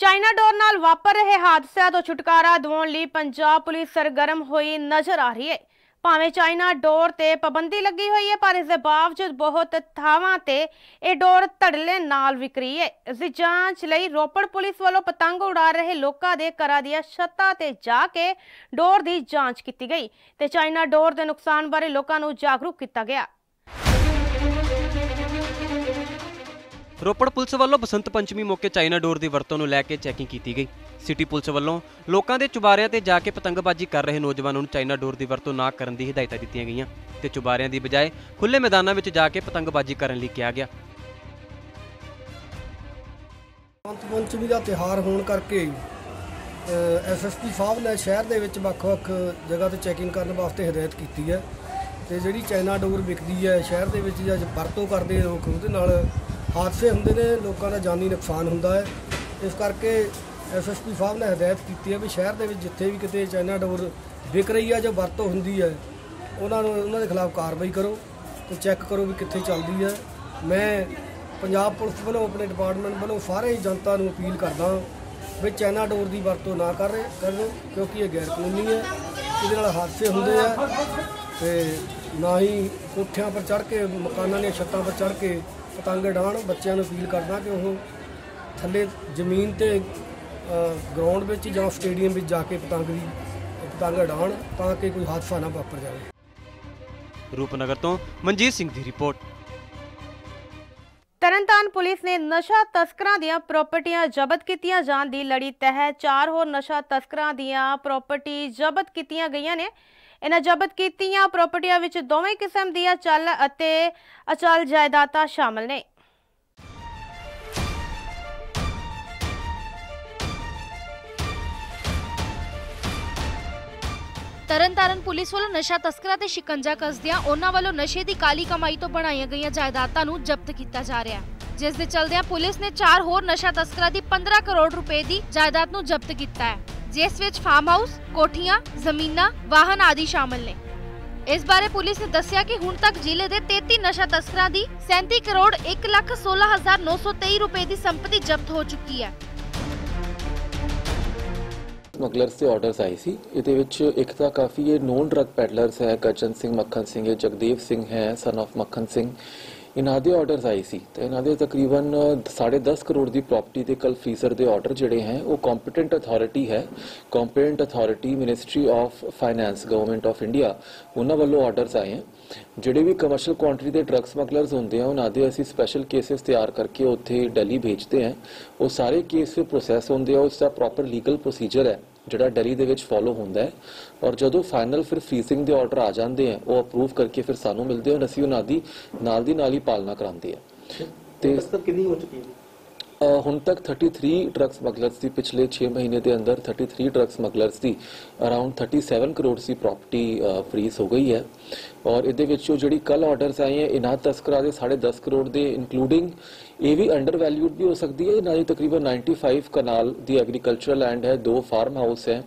ਚਾਈਨਾ ਡੋਰ ਨਾਲ ਵਾਪਰ ਰਹੇ ਹਾਦਸਿਆਂ ਤੋਂ ਛੁਟਕਾਰਾ ਦਿਵਾਉਣ ਲਈ ਪੰਜਾਬ ਪੁਲਿਸ ਸਰਗਰਮ ਹੋਈ ਨਜ਼ਰ ਆ ਰਹੀ ਹੈ। ਭਾਵੇਂ ਚਾਈਨਾ ਡੋਰ ਤੇ ਪਾਬੰਦੀ ਲੱਗੀ ਹੋਈ ਹੈ, ਪਰ ਇਸ ਦੇ ਬਾਵਜੂਦ ਬਹੁਤ ਥਾਵਾਂ ਤੇ ਇਹ ਡੋਰ ਧੜਲੇ ਨਾਲ ਵਿਕਰੀ ਹੈ। ਇਸ ਦੀ ਜਾਂਚ ਲਈ ਰੋਪੜ ਪੁਲਿਸ ਵੱਲੋਂ ਪਤੰਗ ਉਡਾ ਰਹੇ ਲੋਕਾਂ ਦੇ ਘਰਾਂ ਦੀਆਂ ਛੱਤਾਂ ਤੇ ਜਾ ਕੇ ਡੋਰ ਦੀ ਜਾਂਚ ਕੀਤੀ ਗਈ ਤੇ ਚਾਈਨਾ ਡੋਰ ਦੇ ਨੁਕਸਾਨ ਬਾਰੇ ਲੋਕਾਂ ਨੂੰ ਜਾਗਰੂਕ ਕੀਤਾ ਗਿਆ। ਰੋਪੜ ਪੁਲਿਸ ਵੱਲੋਂ ਬਸੰਤ ਪੰਚਮੀ ਮੌਕੇ ਚਾਈਨਾ ਡੋਰ ਦੀ ਵਰਤੋਂ ਨੂੰ ਲੈ ਕੇ ਚੈਕਿੰਗ ਕੀਤੀ ਗਈ। ਸਿਟੀ ਪੁਲਿਸ ਵੱਲੋਂ ਲੋਕਾਂ ਦੇ ਚੁਬਾਰਿਆਂ ਤੇ ਜਾ ਕੇ ਪਤੰਗਬਾਜ਼ੀ ਕਰ ਰਹੇ ਨੌਜਵਾਨਾਂ ਨੂੰ ਚਾਈਨਾ ਡੋਰ ਦੀ ਵਰਤੋਂ ਨਾ ਕਰਨ ਦੀ ਹਦਾਇਤਾਂ ਦਿੱਤੀਆਂ ਗਈਆਂ ਤੇ ਚੁਬਾਰਿਆਂ ਦੀ ਬਜਾਏ ਖੁੱਲੇ ਮੈਦਾਨਾਂ ਵਿੱਚ ਜਾ ਕੇ ਪਤੰਗਬਾਜ਼ੀ ਕਰਨ ਲਈ ਕਿਹਾ ਗਿਆ। ਬਸੰਤ ਪੰਚਮੀ ਦਾ ਤਿਹਾਰ ਹੋਣ ਕਰਕੇ ਐਸਐਸਪੀ ਸਾਹਿਬ ਨੇ ਸ਼ਹਿਰ ਦੇ ਵਿੱਚ ਵੱਖ-ਵੱਖ ਜਗ੍ਹਾ ਤੇ ਚੈਕਿੰਗ ਕਰਨ ਵਾਸਤੇ ਹਦਾਇਤ ਕੀਤੀ ਹੈ ਤੇ ਜਿਹੜੀ ਚਾਈਨਾ ਡੋਰ ਵਿਕਦੀ ਹੈ, ਸ਼ਹਿਰ ਦੇ ਵਿੱਚ ਜਾਂ ਵਰਤੋਂ ਕਰਦੇ ਲੋਕ, ਉਹਦੇ ਨਾਲ ਹਾਦਸੇ ਹੁੰਦੇ ਨੇ, ਲੋਕਾਂ ਦਾ ਜਾਨੀ ਨੁਕਸਾਨ ਹੁੰਦਾ ਹੈ। ਇਸ ਕਰਕੇ ਐਸਐਸਪੀ ਸਾਹਿਬ ਨੇ ਹਦਾਇਤ ਕੀਤੀ ਹੈ ਵੀ ਸ਼ਹਿਰ ਦੇ ਵਿੱਚ ਜਿੱਥੇ ਵੀ ਕਿਤੇ ਚਾਈਨਾ ਡੋਰ ਵਿਕ ਰਹੀ ਹੈ ਜਾਂ ਵਰਤੋਂ ਹੁੰਦੀ ਹੈ, ਉਹਨਾਂ ਨੂੰ, ਉਹਨਾਂ ਦੇ ਖਿਲਾਫ ਕਾਰਵਾਈ ਕਰੋ ਤੇ ਚੈੱਕ ਕਰੋ ਵੀ ਕਿੱਥੇ ਚੱਲਦੀ ਹੈ। ਮੈਂ ਪੰਜਾਬ ਪੁਲਿਸ ਵੱਲੋਂ, ਆਪਣੇ ਡਿਪਾਰਟਮੈਂਟ ਵੱਲੋਂ ਸਾਰੇ ਜਨਤਾ ਨੂੰ ਅਪੀਲ ਕਰਦਾ ਵੀ ਚਾਈਨਾ ਡੋਰ ਦੀ ਵਰਤੋਂ ਨਾ ਕਰੇ ਕਰੋ ਕਿਉਂਕਿ ਇਹ ਗੈਰ ਕਾਨੂੰਨੀ ਹੈ, ਇਹਦੇ ਨਾਲ ਹਾਦਸੇ ਹੁੰਦੇ ਆ ਤੇ ਨਾ ਹੀ ਕੋਠਿਆਂ ਪਰ ਚੜ੍ਹ ਕੇ, ਮਕਾਨਾਂ ਦੀਆਂ ਛੱਤਾਂ ਪਰ ਚੜ੍ਹ ਕੇ ਪਤੰਗ ਉਡਾਉਣ ਬੱਚਿਆਂ ਨੂੰ ਅਪੀਲ ਕਰਦਾ ਕਿ ਉਹ ਥੱਲੇ ਜ਼ਮੀਨ ਤੇ ਗਰਾਊਂਡ ਵਿੱਚ ਜਾਂ ਸਟੇਡੀਅਮ ਵਿੱਚ ਜਾ ਕੇ ਪਤੰਗ ਦੀ ਪਤੰਗ ਉਡਾਉਣ ਤਾਂ ਕਿ ਕੋਈ ਹਾਦਸਾ ਨਾ ਵਾਪਰ ਜਾਵੇ। ਰੂਪਨਗਰ ਤੋਂ ਮਨਜੀਤ ਸਿੰਘ ਦੀ ਰਿਪੋਰਟ। ਤਰਨਤਾਰਨ ਪੁਲਿਸ ਨੇ ਨਸ਼ਾ ਤਸਕਰਾਂ ਦੀਆਂ ਪ੍ਰਾਪਰਟੀਆਂ ਜ਼ਬਤ ਕੀਤੀਆਂ ਜਾਣ ਦੀ ਲੜੀ ਤਹਿਤ ਚਾਰ ਹੋਰ ਨਸ਼ਾ ਤਸਕਰਾਂ ਦੀਆਂ ਪ੍ਰਾਪਰਟੀ ਜ਼ਬਤ ਕੀਤੀਆਂ ਗਈਆਂ ਨੇ। ਇਹਨਾਂ ਜ਼ਬਤ ਕੀਤੀਆਂ ਪ੍ਰਾਪਰਟੀਆਂ ਵਿੱਚ ਦੋਵੇਂ ਕਿਸਮ ਦੀਆਂ ਚੱਲ ਅਤੇ ਅਚਲ ਜਾਇਦਾਦਾਂ ਸ਼ਾਮਲ ਨੇ। ਤਰਨਤਾਰਨ ਪੁਲਿਸ ਵੱਲੋਂ ਨਸ਼ਾ ਤਸਕਰਾਂ ਤੇ ਸ਼ਿਕੰਜਾ ਕਸਦਿਆਂ ਉਹਨਾਂ ਵੱਲੋਂ ਨਸ਼ੇ ਦੀ ਕਾਲੀ ਕਮਾਈ ਤੋਂ ਬਣਾਈਆਂ ਗਈਆਂ ਜਾਇਦਾਦਾਂ ਨੂੰ ਜ਼ਬਤ ਕੀਤਾ ਜਾ ਰਿਹਾ ਜਿਸ ਦੇ ਚਲਦਿਆਂ ਪੁਲਿਸ ਨੇ ਚਾਰ ਹੋਰ ਨਸ਼ਾ ਤਸਕਰਾਂ ਦੀ 15 ਕਰੋੜ ਰੁਪਏ ਦੀ ਜਾਇਦਾਦ ਨੂੰ ਜ਼ਬਤ ਕੀਤਾ ਹੈ। ਜਿਸ ਵਿੱਚ ਫਾਰਮ ਹਾਊਸ ਕੋਠੀਆਂ, ਜ਼ਮੀਨਾਂ, ਵਾਹਨ ਆਦਿ ਸ਼ਾਮਲ ਨੇ। ਇਸ ਬਾਰੇ ਪੁਲਿਸ ਨੇ ਦੱਸਿਆ ਕਿ ਹੁਣ ਤੱਕ ਜ਼ਿਲ੍ਹੇ ਦੇ 33 ਨਸ਼ਾ ਤਸਕਰਾਂ ਦੀ 37 ਕਰੋੜ 1 ਲੱਖ 16923 ਰੁਪਏ ਦੀ ਸੰਪਤੀ ਜ਼ਬਤ ਹੋ ਚੁੱਕੀ ਹੈ। ਸਮਗਲਰਸ ਦੇ ਆਰਡਰਸ ਆਏ ਸੀ। ਇਹਦੇ ਵਿੱਚ ਇੱਕ ਤਾਂ ਕਾਫੀ ਇਹ ਨੋਨ ਡਰਗ ਪੈਡਲਰਸ ਹੈ, ਗਰਜਨ ਸਿੰਘ ਮੱਖਣ ਸਿੰਘ ਹੈ ਜਗਦੇਵ ਸਿੰਘ ਹੈ ਸਨ of ਮੱਖਣ ਸਿੰਘ। ਇਹਨਾਂ ਦੇ ਆਰਡਰਸ ਆਏ ਸੀ ਤੇ ਇਹਨਾਂ ਦੇ ਤਕਰੀਬਨ 10.5 ਕਰੋੜ ਦੀ ਪ੍ਰਾਪਰਟੀ ਦੇ ਕੱਲ ਫੀਸਰ ਦੇ ਆਰਡਰ ਜਿਹੜੇ ਹੈ, ਉਹ ਕੰਪੀਟੈਂਟ ਅਥਾਰਟੀ ਹੈ। Competent authority ministry of finance government of India ਉਹਨਾਂ ਵੱਲੋਂ ਆਰਡਰਸ ਆਏ ਹੈ। ਜਿਹੜੇ ਵੀ ਕਮਰਸ਼ੀਅਲ ਕੁਆਂਟੀਟੀ ਦੇ ਡਰੱਗ ਸਮਗਲਰਸ ਹੁੰਦੇ ਆ, ਉਹਨਾਂ ਦੇ ਅਸੀਂ ਸਪੈਸ਼ਲ ਕੇਸਿਸ ਤਿਆਰ ਕਰਕੇ ਉੱਥੇ ਦਿੱਲੀ ਭੇਜਦੇ ਹਾਂ। ਉਹ ਸਾਰੇ ਕੇਸ ਫਿਰ ਪ੍ਰੋਸੈਸ ਹੁੰਦੇ ਆ ਉਸ ਦਾ ਪ੍ਰੋਪਰ ਲੀਗਲ ਪ੍ਰੋਸੀਜਰ ਹੈ। ਜਿਹੜਾ ਦਿੱਲੀ ਦੇ ਵਿੱਚ ਫਾਲੋ ਹੁੰਦਾ ਹੈ ਔਰ ਜਦੋਂ ਫਾਈਨਲ ਫਿਰ ਫੀਸਿੰਗ ਦੇ ਆਰਡਰ ਆ ਜਾਂਦੇ ਆ ਉਹ ਅਪਰੂਵ ਕਰਕੇ ਫਿਰ ਸਾਨੂੰ ਮਿਲਦੇ ਹਨ ਅਸੀਂ ਉਹਨਾਂ ਦੀ ਨਾਲ ਦੀ ਨਾਲ ਹੀ ਪਾਲਣਾ ਕਰਾਉਂਦੇ ਆ ਤੇ ਕਿੰਨੀ ਹੋ ਚੁੱਕੀ ਹੈ? ਹੁਣ ਤੱਕ 33 ਡਰਗ ਸਮਗਲਰਸ ਦੀ ਪਿਛਲੇ 6 ਮਹੀਨੇ ਦੇ ਅੰਦਰ 33 ਡਰਗ ਸਮਗਲਰਸ ਦੀ ਅਰਾਊਂਡ 37 ਕਰੋੜ ਦੀ ਪ੍ਰਾਪਰਟੀ ਫਰੀਜ਼ ਹੋ ਗਈ ਹੈ। ਔਰ ਇਹਦੇ ਵਿੱਚੋਂ ਜਿਹੜੀ ਕੱਲ ਆਰਡਰਸ ਆਏ ਹੈ ਇਨਾਹ ਤਸਕਰਾਂ ਦੇ 10.5 ਕਰੋੜ ਦੇ ਇਨਕਲੂਡਿੰਗ ਇਹ ਵੀ ਅੰਡਰ ਵੈਲਿਊਡ ਵੀ ਹੋ ਸਕਦੀ ਹੈ, ਇਹਨਾਂ ਦੀ ਤਕਰੀਬਨ 95 ਕਨਾਲ ਦੀ ਐਗਰੀਕਲਚਰਲ ਲੈਂਡ ਹੈ, ਦੋ ਫਾਰਮ ਹਾਊਸ ਹੈ।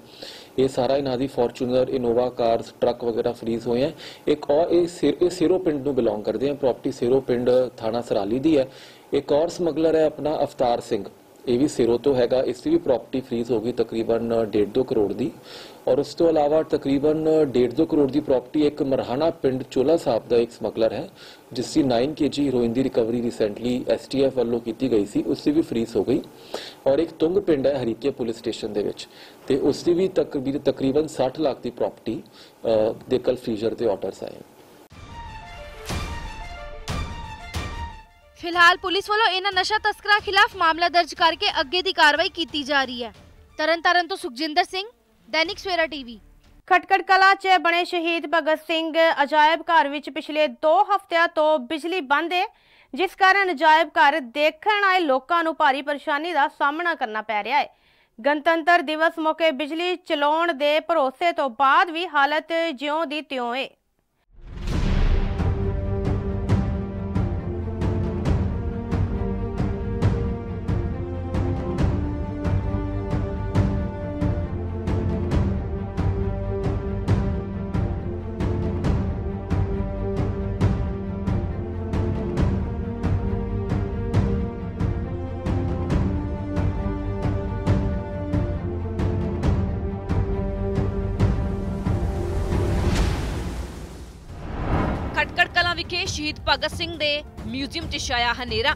ਇਹ ਸਾਰਾ ਇਹਨਾਂ ਦੀ ਫੋਰਚੂਨਰ ਇਨੋਵਾ ਕਾਰਸ ਟਰੱਕ ਵਗੈਰਾ ਫਰੀਜ਼ ਹੋਏ ਹੈ। ਇੱਕ ਔਰ ਇਹ ਸਿਰ, ਇਹ ਸਿਰੋ ਪਿੰਡ ਨੂੰ ਬਿਲੋਂਗ ਕਰਦੇ ਹੈ ਪ੍ਰਾਪਰਟੀ ਸਿਰੋ ਪਿੰਡ ਥਾਣਾ ਸਰਾਲੀ ਦੀ ਹੈ। ਇੱਕ ਔਰ ਸਮਗਲਰ ਹੈ ਆਪਣਾ ਅਵਤਾਰ ਸਿੰਘ। ਇਹ ਵੀ ਸਿਰੋ ਤੋਂ ਹੈਗਾ। ਇਸ ਦੀ ਵੀ ਪ੍ਰਾਪਰਟੀ ਫਰੀਜ਼ ਹੋ ਗਈ ਤਕਰੀਬਨ 1.5 ਕਰੋੜ ਦੀ। ਔਰ ਉਸ ਤੋਂ ਇਲਾਵਾ ਤਕਰੀਬਨ 1.5 ਕਰੋੜ ਦੀ ਪ੍ਰਾਪਰਟੀ ਇੱਕ ਮਰਹਾਣਾ ਪਿੰਡ ਚੋਲਾ ਸਾਹਿਬ ਦਾ ਇੱਕ ਸਮਗਲਰ ਹੈ, ਜਿਸ ਦੀ 9 ਕੇਜੀ ਹੀਰੋਇਨ ਦੀ ਰਿਕਵਰੀ ਰੀਸੈਂਟਲੀ ਐਸਟੀਐਫ ਵੱਲੋਂ ਕੀਤੀ ਗਈ ਸੀ। ਉਸ ਦੀ ਵੀ ਫਰੀਜ਼ ਹੋ ਗਈ। ਔਰ ਇੱਕ ਤੁੰਗ ਪਿੰਡ ਹੈ ਹਰੀਕੇ ਪੁਲਿਸ ਸਟੇਸ਼ਨ ਦੇ ਵਿੱਚ। ਤੇ ਉਸ ਦੀ ਵੀ ਤਕਰੀਬਨ ਤਕਰੀਬਨ 60 ਲੱਖ ਦੀ ਪ੍ਰਾਪਰਟੀ ਦੇ ਕਲ ਫਰੀਜ਼ਰ ਦੇ ਆਰਡਰਸ ਆਏ। ਫਿਲਹਾਲ ਪੁਲਿਸ ਵੱਲੋਂ ਇਹਨਾਂ ਨਸ਼ਾ ਤਸਕਰਾਂ ਖਿਲਾਫ ਮਾਮਲਾ ਦਰਜ ਕਰਕੇ ਅੱਗੇ ਦੀ ਕਾਰਵਾਈ ਕੀਤੀ ਜਾ ਰਹੀ ਹੈ ਤਰਨਤਾਰਨ ਤੋਂ ਸੁਖਜਿੰਦਰ ਸਿੰਘ ਦੈਨਿਕ ਸਵੇਰਾ ਟੀਵੀ ਖਟਕੜ ਕਲਾ 'ਚ ਬਣੇ ਸ਼ਹੀਦ ਭਗਤ ਸਿੰਘ ਅਜਾਇਬ ਘਰ ਵਿੱਚ ਪਿਛਲੇ 2 ਹਫ਼ਤਿਆਂ ਤੋਂ ਬਿਜਲੀ ਬੰਦ ਹੈ ਜਿਸ ਕਾਰਨ ਅਜਾਇਬ ਘਰ ਦੇਖਣ ਆਏ ਲੋਕਾਂ ਨੂੰ ਭਾਰੀ ਪਰੇਸ਼ਾਨੀ ਦਾ ਸਾਹਮਣਾ ਕਰਨਾ ਪੈ ਰਿਹਾ ਹੈ ਗਣਤੰਤਰ ਦਿਵਸ ਮੌਕੇ ਬਿਜਲੀ ਚਲਾਉਣ ਦੇ ਭਰੋਸੇ ਤੋਂ ਬਾਅਦ ਵੀ ਹਾਲਤ ਜਿਉਂ ਦੀ ਤਿਉਂ ਹੈ ਵਿਖੇ ਸ਼ਹੀਦ ਭਗਤ ਸਿੰਘ ਦੇ ਮਿਊਜ਼ੀਅਮ 'ਚ ਛਾਇਆ ਹਨੇਰਾ।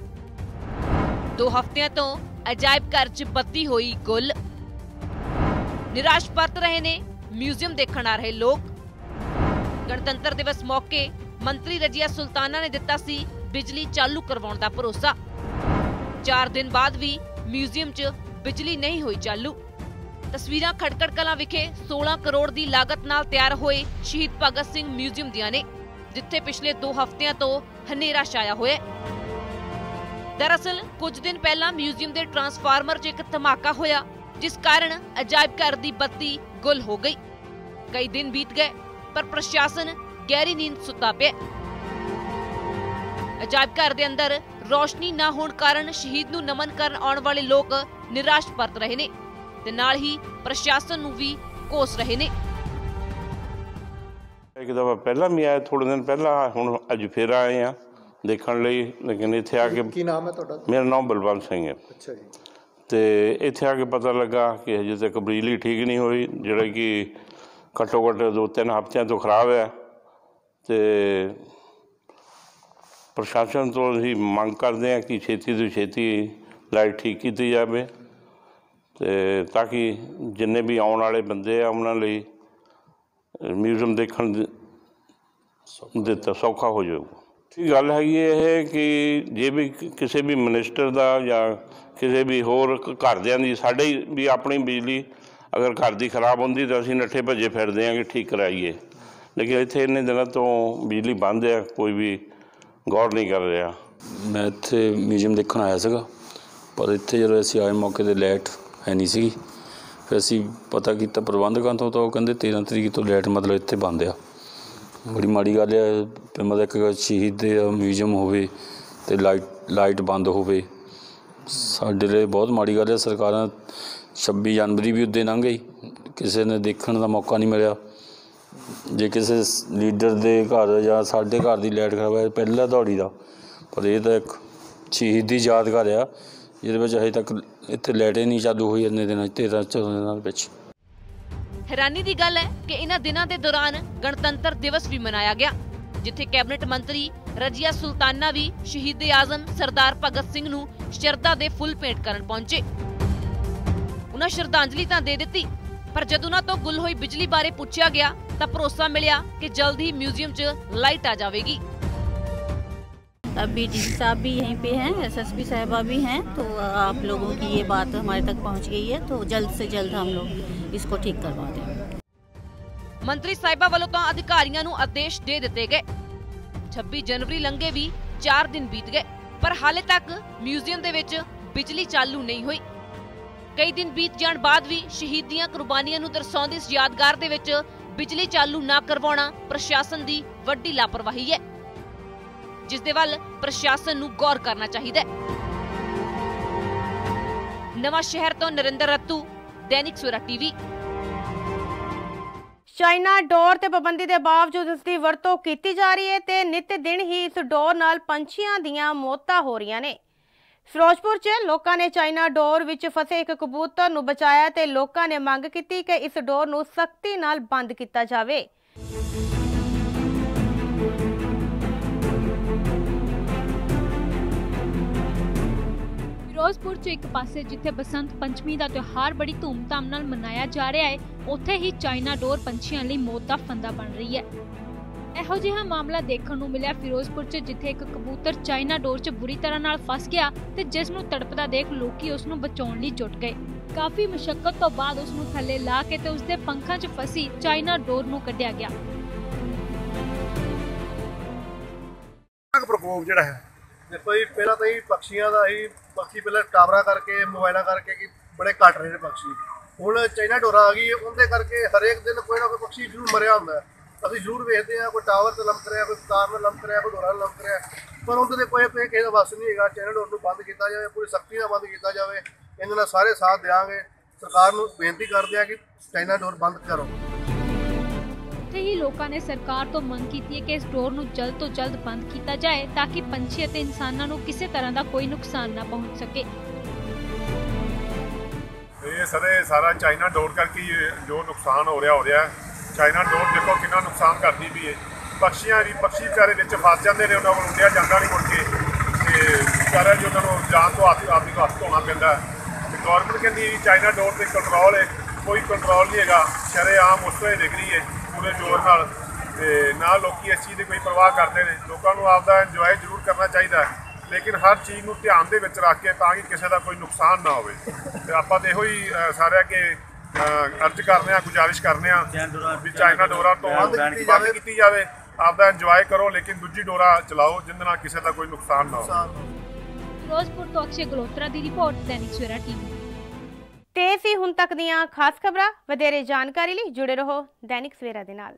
ਦੋ ਹਫ਼ਤਿਆਂ ਤੋਂ ਅਜਾਇਬ ਘਰ 'ਚ ਬੱਤੀ ਹੋਈ ਗੁੱਲ। ਨਿਰਾਸ਼ ਪਰਤ ਰਹੇ ਨੇ ਮਿਊਜ਼ੀਅਮ ਦੇਖਣ ਆ ਰਹੇ ਲੋਕ। ਗਣਤੰਤਰ ਦਿਵਸ ਮੌਕੇ ਮੰਤਰੀ ਰਜੀਆ ਸੁਲਤਾਨਾ ਨੇ ਦਿੱਤਾ ਸੀ ਬਿਜਲੀ ਚਾਲੂ ਕਰਵਾਉਣ ਦਾ ਭਰੋਸਾ। 4 ਦਿਨ ਬਾਅਦ ਵੀ ਮਿਊਜ਼ੀਅਮ 'ਚ ਬਿਜਲੀ ਨਹੀਂ ਹੋਈ ਚਾਲੂ। ਤਸਵੀਰਾਂ ਖੜਕੜ ਕਲਾਂ ਵਿਖੇ 16 ਕਰੋੜ ਦੀ ਲਾਗਤ ਨਾਲ ਤਿਆਰ ਹੋਏ ਸ਼ਹੀਦ ਭਗਤ ਸਿੰਘ ਮਿਊਜ਼ੀਅਮ ਦੀਆਂ ਨੇ। ਜਿੱਥੇ ਪਿਛਲੇ 2 ਹਫ਼ਤਿਆਂ ਤੋਂ ਹਨੇਰਾ ਛਾਇਆ ਹੋਇਆ ਹੈ। ਦਰਅਸਲ, ਕੁਝ ਦਿਨ ਪਹਿਲਾਂ ਮਿਊਜ਼ੀਅਮ ਦੇ ਟਰਾਂਸਫਾਰਮਰ 'ਚ ਇੱਕ ਧਮਾਕਾ ਹੋਇਆ, ਜਿਸ ਕਾਰਨ ਅਜਾਇਬ ਘਰ ਦੀ ਬੱਤੀ ਗੁੱਲ ਹੋ ਗਈ। ਕਈ ਦਿਨ ਬੀਤ ਗਏ, ਪਰ ਪ੍ਰਸ਼ਾਸਨ ਗਹਿਰੀ ਨੀਂਦ ਸੁੱਤਾ ਪਿਆ ਅਜਾਇਬ ਘਰ ਦੇ ਅੰਦਰ ਰੋਸ਼ਨੀ ਨਾ ਹੋਣ ਕਾਰਨ ਸ਼ਹੀਦ ਨੂੰ ਨਮਨ ਕਰਨ ਆਉਣ ਵਾਲੇ ਲੋਕ ਨਿਰਾਸ਼ ਪਰਤ ਰਹੇ ਨੇ ਤੇ ਨਾਲ ਹੀ ਪ੍ਰਸ਼ਾਸਨ ਨੂੰ ਵੀ ਕੋਸ ਰਹੇ ਨੇ। ਇੱਕ ਦਫਾ ਪਹਿਲਾਂ ਵੀ ਆਏ ਥੋੜੇ ਦਿਨ ਪਹਿਲਾਂ ਹੁਣ ਅੱਜ ਫਿਰ ਆਏ ਆ ਦੇਖਣ ਲਈ ਲੇਕਿਨ ਇੱਥੇ ਆ ਕੇ ਕੀ ਨਾਮ ਹੈ ਤੁਹਾਡਾ? ਮੇਰਾ ਨਾਮ ਬਲਵੰਤ ਸਿੰਘ ਹੈ। ਅੱਛਾ ਜੀ। ਤੇ ਇੱਥੇ ਆ ਕੇ ਪਤਾ ਲੱਗਾ ਕਿ ਹਜੇ ਤੱਕ ਬਿਜਲੀ ਠੀਕ ਨਹੀਂ ਹੋਈ ਜਿਹੜਾ ਕਿ ਘੱਟੋ ਘੱਟ ਦੋ ਤਿੰਨ ਹਫ਼ਤਿਆਂ ਤੋਂ ਖਰਾਬ ਹੈ। ਤੇ ਪ੍ਰਸ਼ਾਸਨ ਤੋਂ ਅਸੀਂ ਮੰਗ ਕਰਦੇ ਹਾਂ ਕਿ ਛੇਤੀ ਤੋਂ ਛੇਤੀ ਲਾਈਟ ਠੀਕ ਕੀਤੀ ਜਾਵੇ ਤੇ ਤਾਂ ਕਿ ਜਿੰਨੇ ਵੀ ਆਉਣ ਵਾਲੇ ਬੰਦੇ ਆ ਉਹਨਾਂ ਲਈ ਮਿਊਜ਼ੀਅਮ ਦੇਖਣ ਦਿੱਤਾ ਸੌਖਾ ਹੋ ਜਾਊਗਾ। ਇਹ ਗੱਲ ਹੈਗੀ ਇਹ ਕਿ ਜੇ ਵੀ ਕਿਸੇ ਵੀ ਮਿਨਿਸਟਰ ਦਾ ਜਾਂ ਕਿਸੇ ਵੀ ਹੋਰ ਘਰਦਿਆਂ ਦੀ ਸਾਡੇ ਵੀ ਆਪਣੀ ਬਿਜਲੀ ਅਗਰ ਘਰ ਦੀ ਖਰਾਬ ਹੁੰਦੀ ਤਾਂ ਅਸੀਂ ਨੱਠੇ ਭੱਜੇ ਫਿਰਦੇ ਹਾਂ ਕਿ ਠੀਕ ਕਰਾਈਏ। ਲੇਕਿਨ ਇੱਥੇ ਇੰਨੇ ਦਿਨਾਂ ਤੋਂ ਬਿਜਲੀ ਬੰਦ ਹੈ, ਕੋਈ ਵੀ ਗੌਰ ਨਹੀਂ ਕਰ ਰਿਹਾ। ਮੈਂ ਇੱਥੇ ਮਿਊਜ਼ੀਅਮ ਦੇਖਣ ਆਇਆ ਸੀਗਾ, ਪਰ ਇੱਥੇ ਜਦੋਂ ਅਸੀਂ ਆਏ ਮੌਕੇ ਤੇ ਲਾਈਟ ਹੈ ਨਹੀਂ ਸੀਗੀ। ਫਿਰ ਅਸੀਂ ਪਤਾ ਕੀਤਾ ਪ੍ਰਬੰਧਕਾਂ ਤੋਂ ਤਾਂ ਉਹ ਕਹਿੰਦੇ 13 ਤਰੀਕ ਤੋਂ ਲਾਈਟ ਮਤਲਬ ਇੱਥੇ ਬੰਦ ਆ। ਬੜੀ ਮਾੜੀ ਗੱਲ ਆ ਵੀ ਮਤਲਬ ਇੱਕ ਸ਼ਹੀਦ ਦੇ ਮਿਊਜ਼ੀਅਮ ਹੋਵੇ ਤੇ ਲਾਈਟ ਲਾਈਟ ਬੰਦ ਹੋਵੇ। ਸਾਡੇ ਲਈ ਬਹੁਤ ਮਾੜੀ ਗੱਲ ਹੈ ਸਰਕਾਰਾਂ 26 ਜਨਵਰੀ ਵੀ ਉੱਦੇ ਲੰਘ ਗਈ। ਕਿਸੇ ਨੇ ਦੇਖਣ ਦਾ ਮੌਕਾ ਨਹੀਂ ਮਿਲਿਆ। ਜੇ ਕਿਸੇ ਲੀਡਰ ਦੇ ਘਰ ਜਾਂ ਸਾਡੇ ਘਰ ਦੀ ਲਾਈਟ ਖਰਾਬ ਹੈ ਪਹਿਲਾਂ ਦੌੜੀ ਦਾ। ਪਰ ਇਹ ਤਾਂ ਇੱਕ ਸ਼ਹੀਦੀ ਯਾਦਗਾਰ ਆ। ਜਿਹਦੇ ਵਿੱਚ ਅਜੇ ਤੱਕ ਇੱਥੇ ਲਾਈਟ ਨਹੀਂ ਚਾਲੂ ਹੋਈ ਇੰਨੇ ਦਿਨਾਂ 'ਚ, ਤੇਰਾਂ ਚੌਦਾਂ ਦਿਨਾਂ ਵਿੱਚ। ਹੈਰਾਨੀ ਦੀ ਗੱਲ ਹੈ ਕਿ ਇਹਨਾਂ ਦਿਨਾਂ ਦੇ ਦੌਰਾਨ ਗਣਤੰਤਰ ਦਿਵਸ ਵੀ ਮਨਾਇਆ ਗਿਆ ਜਿੱਥੇ ਕੈਬਨਿਟ ਮੰਤਰੀ ਰਜੀਆ ਸੁਲਤਾਨਾ ਵੀ ਸ਼ਹੀਦ ਆਜ਼ਮ ਸਰਦਾਰ ਭਗਤ ਸਿੰਘ ਨੂੰ ਸ਼ਰਧਾ ਦੇ ਫੁੱਲ ਭੇਟ ਕਰਨ ਪਹੁੰਚੇ। ਉਹਨਾਂ ਸ਼ਰਧਾਂਜਲੀ ਤਾਂ ਦੇ ਦਿੱਤੀ ਪਰ ਜਦ ਉਹਨਾਂ ਤੋਂ ਗੁੱਲ ਹੋਈ ਬਿਜਲੀ ਬਾਰੇ ਪੁੱਛਿਆ ਗਿਆ ਤਾਂ ਭਰੋਸਾ ਮਿਲਿਆ ਕਿ ਜਲਦ ਹੀ ਮਿਊਜ਼ੀਅਮ 'ਚ ਲਾਈਟ ਆ ਜਾਵੇਗੀ। अब बीडीसी साहब भी यहीं पे हैं एसएसपी साहबा भी हैं तो आप लोगों की ये बात हमारे तक पहुंच गई है तो जल्द से जल्द हम लोग इसको ठीक करवा दें ਮੰਤਰੀ ਸਾਹਿਬਾ ਵੱਲੋਂ ਤਾਂ ਅਧਿਕਾਰੀਆਂ ਨੂੰ ਆਦੇਸ਼ ਦੇ ਦਿੱਤੇ ਗਏ 26 ਜਨਵਰੀ ਲੰਘੇ ਵੀ 4 ਦਿਨ ਬੀਤ ਗਏ ਪਰ ਹਾਲੇ ਤੱਕ ਮਿਊਜ਼ੀਅਮ ਦੇ ਵਿੱਚ ਬਿਜਲੀ ਚਾਲੂ ਨਹੀਂ ਹੋਈ ਕਈ ਦਿਨ ਬੀਤ ਜਾਣ ਬਾਅਦ ਵੀ ਸ਼ਹੀਦੀਆਂ ਕੁਰਬਾਨੀਆਂ ਨੂੰ ਦਰਸਾਉਂਦੀ ਇਸ ਯਾਦਗਾਰ ਦੇ ਵਿੱਚ ਬਿਜਲੀ ਚਾਲੂ ਨਾ ਕਰਵਾਉਣਾ ਪ੍ਰਸ਼ਾਸਨ ਦੀ ਵੱਡੀ ਲਾਪਰਵਾਹੀ ਹੈ ਜਿਸ ਦੇ ਵੱਲ ਪ੍ਰਸ਼ਾਸਨ ਨੂੰ ਗੌਰ ਕਰਨਾ ਚਾਹੀਦਾ ਹੈ। ਨਵਾਂ ਸ਼ਹਿਰ ਤੋਂ ਨਰਿੰਦਰ ਰੱਤੂ, ਦੈਨਿਕ ਸਵੇਰਾ ਟੀਵੀ। ਚਾਈਨਾ ਡੋਰ ਤੇ ਪਾਬੰਦੀ ਦੇ ਬਾਵਜੂਦ ਇਸ ਦੀ ਵਰਤੋਂ ਕੀਤੀ ਜਾ ਰਹੀ ਹੈ ਤੇ ਨਿਤ ਦਿਨ ਹੀ ਇਸ ਡੋਰ ਨਾਲ ਪੰਛੀਆਂ ਦੀਆਂ ਮੌਤਾਂ ਹੋ ਰਹੀਆਂ ਨੇ। ਫਿਰੋਜ਼ਪੁਰ 'ਚ ਲੋਕਾਂ ਨੇ ਚਾਈਨਾ ਡੋਰ ਵਿੱਚ ਫਸੇ ਇੱਕ ਕਬੂਤਰ ਨੂੰ ਬਚਾਇਆ ਤੇ ਲੋਕਾਂ ਨੇ ਮੰਗ ਕੀਤੀ ਕਿ ਇਸ ਡੋਰ ਨੂੰ ਸਖਤੀ ਨਾਲ ਬੰਦ ਕੀਤਾ ਜਾਵੇ। ਫਿਰੋਜ਼ਪੁਰ 'ਚ ਇੱਕ ਪਾਸੇ ਜਿੱਥੇ ਬਸੰਤ ਪੰਚਮੀ ਦਾ ਤਿਉਹਾਰ ਬੜੀ ਧੂਮਧਾਮ ਨਾਲ ਮਨਾਇਆ ਜਾ ਰਿਹਾ ਹੈ ਉੱਥੇ ਹੀ ਚਾਈਨਾ ਡੋਰ ਪੰਛੀਆਂ ਲਈ ਮੌਤ ਦਾ ਫੰਦਾ ਬਣ ਰਹੀ ਹੈ। ਇਹੋ ਜਿਹਾ ਮਾਮਲਾ ਦੇਖਣ ਨੂੰ ਮਿਲਿਆ ਫਿਰੋਜ਼ਪੁਰ 'ਚ ਜਿੱਥੇ ਇੱਕ ਕਬੂਤਰ ਚਾਈਨਾ ਡੋਰ 'ਚ ਬੁਰੀ ਤਰ੍ਹਾਂ ਨਾਲ ਫਸ ਗਿਆ ਤੇ ਜਿਸ ਨੂੰ ਤੜਪਦਾ ਦੇਖ ਲੋਕੀ ਉਸ ਨੂੰ ਬਚਾਉਣ ਲਈ ਜੁਟ ਗਏ। ਕਾਫੀ ਮੁਸ਼ਕਲ ਤੋਂ ਬਾਅਦ ਉਸ ਨੂੰ ਥੱਲੇ ਲਾ ਕੇ ਤੇ ਉਸ ਦੇ ਪੰਖਾਂ 'ਚ ਫਸੀ ਚਾਈਨਾ ਡੋਰ ਨੂੰ ਕੱਢਿਆ ਗਿਆ। ਤੱਕ ਪ੍ਰਕੋਪ ਜਿਹੜਾ ਹੈ? ਦੇਖੋ ਜੀ ਪਹਿਲਾਂ ਤਾਂ ਹੀ ਪਕਸ਼ੀਆਂ ਦਾ ਹੀ ਪਕਸ਼ੀ ਪਹਿਲਾਂ ਟਾਵਰਾਂ ਕਰਕੇ ਮੋਬਾਈਲਾਂ ਕਰਕੇ ਕਿ ਬੜੇ ਘੱਟ ਰਹੇ ਨੇ ਪਕਸ਼ੀ ਹੁਣ ਚਾਈਨਾ ਡੋਰਾ ਆ ਗਈ, ਉਹਦੇ ਕਰਕੇ ਹਰੇਕ ਦਿਨ ਕੋਈ ਨਾ ਕੋਈ ਪਕਸ਼ੀ ਜ਼ਰੂਰ ਮਰਿਆ ਹੁੰਦਾ ਅਸੀਂ ਜ਼ਰੂਰ ਵੇਖਦੇ ਹਾਂ, ਕੋਈ ਟਾਵਰ ਤੇ ਲੰਮਕ ਰਿਹਾ, ਕੋਈ ਤਾਰ ਨਾਲ ਲੰਮਕ ਰਿਹਾ, ਕੋਈ ਡੋਰਾ ਨਾਲ ਲੰਮਕ ਰਿਹਾ। ਪਰ ਉਹਦੇ ਤੇ ਕੋਈ ਕੋਈ ਕਿਸੇ ਦਾ ਵਸ ਨਹੀਂ ਹੈਗਾ, ਚਾਈਨਾ ਡੋਰ ਨੂੰ ਬੰਦ ਕੀਤਾ ਜਾਵੇ, ਪੂਰੀ ਸਖਤੀ ਨਾਲ ਬੰਦ ਕੀਤਾ ਜਾਵੇ। ਇਹਨਾਂ ਨਾਲ ਸਾਰੇ ਸਾਥ ਦੇਵਾਂਗੇ ਸਰਕਾਰ ਨੂੰ ਬੇਨਤੀ ਕਰਦੇ ਆ ਕਿ ਚਾਈਨਾ ਡੋਰ ਬੰਦ ਕਰੋ। ਉੱਥੇ ਹੀ ਲੋਕਾਂ ਨੇ ਸਰਕਾਰ ਤੋਂ ਮੰਗ ਕੀਤੀ ਹੈ ਕਿ ਇਸ ਡੋਰ ਨੂੰ ਜਲਦ ਤੋਂ ਜਲਦ ਬੰਦ ਕੀਤਾ ਜਾਏ ਤਾਂ ਕਿ ਪੰਛੀ ਅਤੇ ਇਨਸਾਨਾਂ ਨੂੰ ਕਿਸੇ ਤਰ੍ਹਾਂ ਦਾ ਕੋਈ ਨੁਕਸਾਨ ਨਾ ਪਹੁੰਚ ਸਕੇ। ਇਹ ਸਾਰੇ ਸਾਰਾ ਚਾਈਨਾ ਡੋਰ ਕਰਕੇ ਜੋ ਨੁਕਸਾਨ ਹੋ ਰਿਹਾ ਹੋ ਰਿਹਾ ਚਾਈਨਾ ਡੋਰ ਦੇਖੋ ਕਿੰਨਾ ਨੁਕਸਾਨ ਕਰਦੀ ਵੀ ਹੈ। ਪਕਸ਼ੀਆਂ ਵੀ, ਪਕਸ਼ੀ ਵਿਚਾਰੇ ਵਿੱਚ ਫਸ ਜਾਂਦੇ ਨੇ, ਉਹਨਾਂ ਕੋਲ ਉੱਡਿਆ ਜਾਂਦਾ ਨਹੀਂ ਮੁੜ ਕੇ। ਤੇ ਵਿਚਾਰਾ ਜੋ ਉਹਨਾਂ ਨੂੰ ਜਾਨ ਤੋਂ ਆਪ ਆਪੀ ਨੂੰ ਹੱਥ ਧੋਣਾ ਪੈਂਦਾ ਹੈ। ਤੇ ਗਵਰਨਮੈਂਟ ਕਹਿੰਦੀ ਵੀ ਚਾਈਨਾ ਡੋਰ ਤੇ ਕੰਟਰੋਲ ਹੈ। ਕੋਈ ਕੰਟਰੋਲ ਨਹੀਂ ਹੈਗਾ। ਸ਼ਰੇ ਆਮ ਉਸ ਤੋਂ ਹੀ ਦਿਖ ਰਹੀ ਹੈ। ਪੂਰੇ ਜ਼ੋਰ ਨਾਲ ਤੇ ਨਾ ਲੋਕੀ ਇਸ ਚੀਜ਼ ਦੀ ਕੋਈ ਪਰਵਾਹ ਕਰਦੇ ਨੇ। ਲੋਕਾਂ ਨੂੰ ਆਪਦਾ ਇੰਜੋਏ ਜ਼ਰੂਰ ਕਰਨਾ ਚਾਹੀਦਾ ਹੈ। ਲੇਕਿਨ ਹਰ ਚੀਜ਼ ਨੂੰ ਧਿਆਨ ਦੇ ਵਿੱਚ ਰੱਖ ਕੇ ਤਾਂ ਕਿ ਕਿਸੇ ਦਾ ਕੋਈ ਨੁਕਸਾਨ ਨਾ ਹੋਵੇ। ਤੇ ਆਪਾਂ ਤੇ ਇਹੋ ਹੀ ਸਾਰਿਆਂ ਕੇ ਅਰਜ਼ ਕਰਨੇ ਆ ਗੁਜ਼ਾਰਿਸ਼ ਕਰਨੇ ਆ ਵੀ ਚਾਈਨਾ ਡੋਰਾ ਤੋਂ ਬੰਦ ਕੀਤੀ ਜਾਵੇ ਆਪਦਾ ਇੰਜੋਏ ਕਰੋ ਲੇਕਿਨ ਦੂਜੀ ਡੋਰਾ ਚਲਾਓ ਜਿੰਦੇ ਨਾਲ ਕਿਸੇ ਦਾ ਕੋਈ ਨੁਕਸਾਨ ਨਾ ਹੋਵੇ। ਫਿਰੋਜ਼ਪੁਰ ਤੋਂ ਅਕਸ਼ੇ ਗਲੋਤਰਾ ਦੀ ਰਿਪੋਰਟ ਦੈਨਿਕ ਸਵੇਰਾ ਟੀਵੀ। ਤੇ ਸੀ ਹੁਣ ਤੱਕ ਦੀਆਂ ਖਾਸ ਖਬਰਾਂ ਵਧੇਰੇ ਜਾਣਕਾਰੀ ਲਈ ਜੁੜੇ ਰਹੋ ਦੈਨਿਕ ਸਵੇਰਾ ਦੇ ਨਾਲ।